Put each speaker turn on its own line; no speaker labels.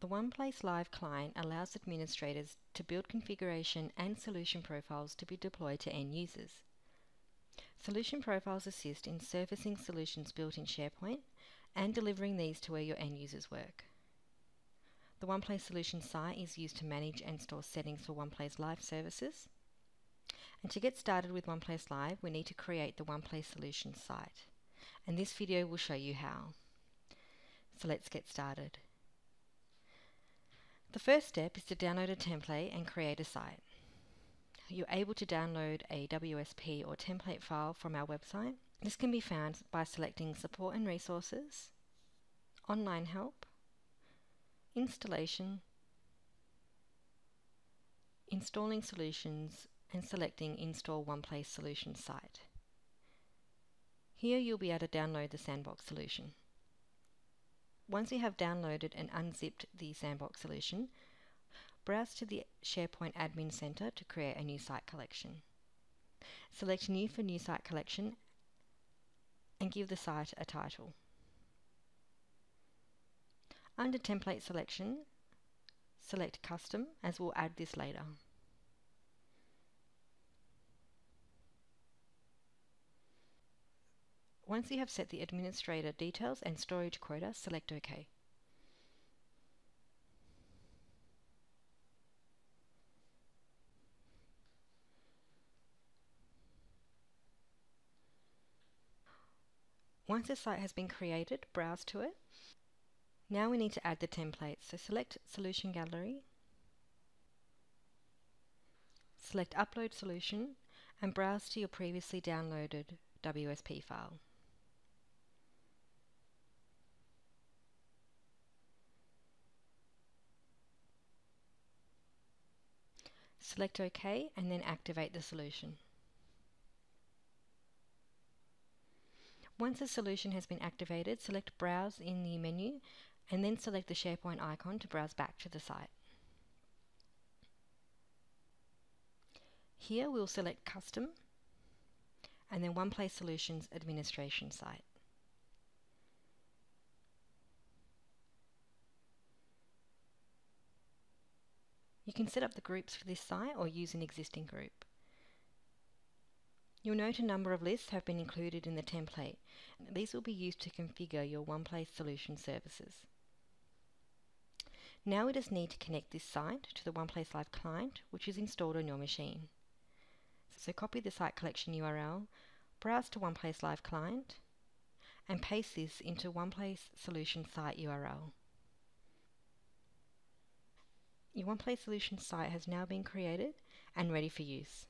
The OnePlace Live client allows administrators to build configuration and solution profiles to be deployed to end users. Solution profiles assist in surfacing solutions built in SharePoint and delivering these to where your end users work. The OnePlace Solution site is used to manage and store settings for OnePlace Live services. And to get started with OnePlace Live, we need to create the OnePlace Solution site. And this video will show you how. So let's get started. The first step is to download a template and create a site. You're able to download a WSP or template file from our website. This can be found by selecting Support and Resources, Online Help, Installation, Installing Solutions and selecting Install OnePlace Solution site. Here you'll be able to download the Sandbox solution. Once you have downloaded and unzipped the Sandbox solution, browse to the SharePoint Admin Center to create a new site collection. Select New for New Site Collection and give the site a title. Under Template Selection, select Custom as we'll add this later. Once you have set the administrator details and storage quota, select OK. Once the site has been created, browse to it now we need to add the templates. So select Solution Gallery, select Upload Solution, and browse to your previously downloaded WSP file. Select OK and then activate the solution. Once the solution has been activated, select Browse in the menu and then select the SharePoint icon to browse back to the site. Here we'll select Custom and then OnePlace Solutions Administration Site. You can set up the groups for this site or use an existing group. You'll note a number of lists have been included in the template. These will be used to configure your OnePlace solution services. Now we just need to connect this site to the OnePlace Live client, which is installed on your machine. So copy the site collection URL, browse to OnePlace Live client, and paste this into OnePlace Solution site URL. Your OnePlace Solution site has now been created and ready for use.